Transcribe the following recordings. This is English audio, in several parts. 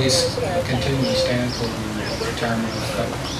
please continue to stand for the retirement of the colors.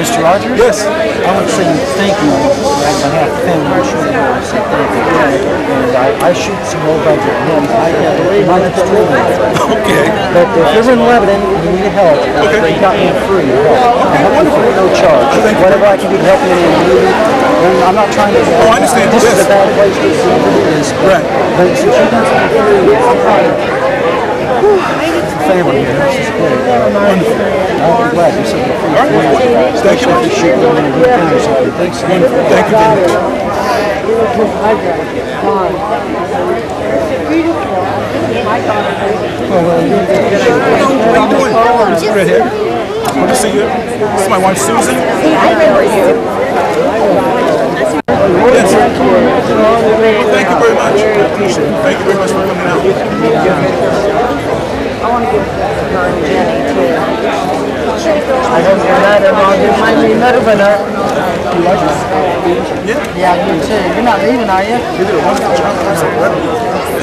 Mr. Rogers? Yes. I want to say thank you on behalf of family. I'm sure you say thank you. And I, I shoot some old at him. I have my next door. Okay. But if you're in Lebanon and you need help, they got me free to help. I help you for no charge. Whatever I can do to help you in need. I'm not trying to. Oh, I understand. This is a bad place to see this. Right. But since something for I'm to. Favor here. This is good. Wonderful. Be glad you said you're free. Thank you. Especially if you're shooting them in a good gun or something. Thanks. Wonderful. Thank you very much. How you doing? Mr. Redhead. Good to see you. This is my wife Susan. I remember you. Yes. Thank you very much. Thank you very much for coming out. I hope you're not at all. You might be moving up. Yeah. Yeah, you too. You're not leaving, are you? You did a wonderful job.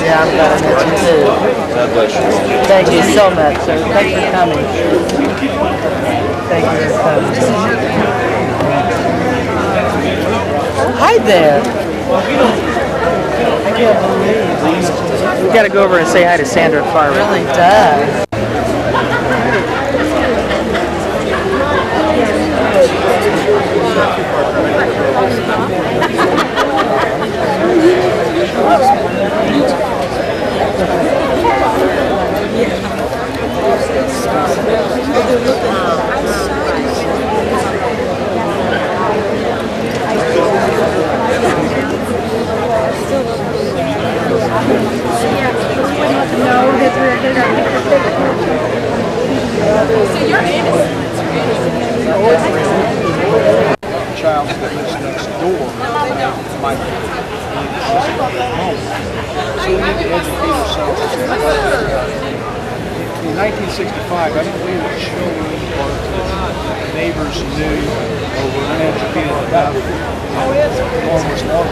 Yeah, I'm glad I met you too. God bless you. Thank you so much, sir. Thanks for coming. Thank you for coming. Hi there. I can't believe We gotta go over and say hi to Sandra Farr. Really does. Child that next door my home. So we need to educate ourselves. In 1965, I believe that children or neighbors knew or were was enough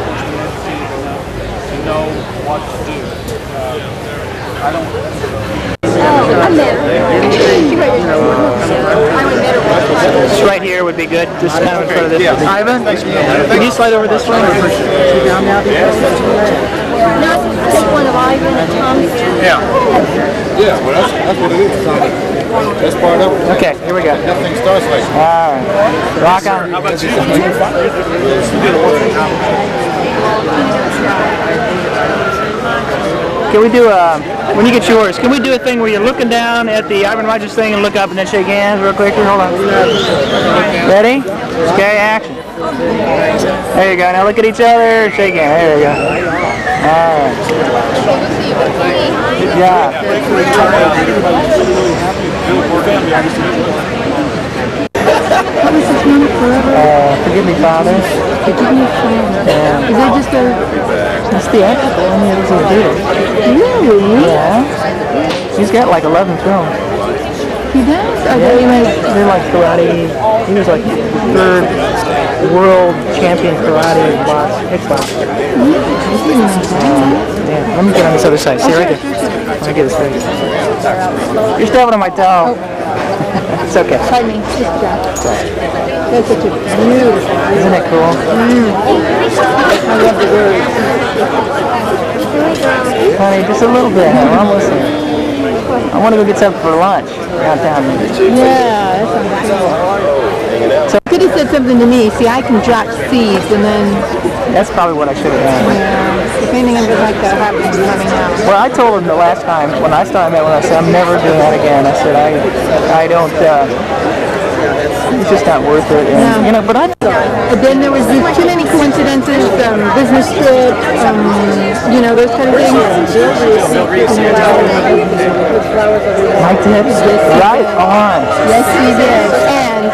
to know what to do. Uh, I don't Oh, I met her. She right I only met her Just right here would be good, just kind of in front of this. Ivan, can you slide over this way? Down now? No, I one of Ivan and Tommy's. Yeah. Yeah, well, that's, that's what it is. That's part of it. Okay, here we go. Nothing starts like All right. Rock on. How about you? Can we do a, when you get yours, can we do a thing where you're looking down at the Ivan Rogers thing and look up and then shake hands real quick? Hold on. Ready? Okay, action. There you go. Now look at each other, shake hands. There you go. All right. Good job. Uh, forgive me, Father. Forgive me, Father. Yeah. Is that just a... That's the actual one that was do it. Really? Yeah. He's got like 11 films. He does? Are Yeah, they like... they're like karate. He was like third world champion karate box, kickboxer. Yeah, let me get on this other side. See right there. Let me get his face. You're stepping on my toe. It's okay. Pardon me. Just that. That's such a beautiful. Isn't it cool? Mm. I love the birds. Honey, just a little bit. We're almost there. I want to go get something for lunch downtown. Yeah, that sounds cool. So could have said something to me. See, I can drop seeds and then, That's probably what I should have done. yeah, if anything like that happens, let me know. Well, I told him the last time when I started that one, I said I'm never doing that again. I said I, I don't. Uh, it's just not worth it. And, Yeah. You know, but I. But then there was too many coincidences, um, business trip, um, you know, those kind of things. I did. Right on. Yes, we did. And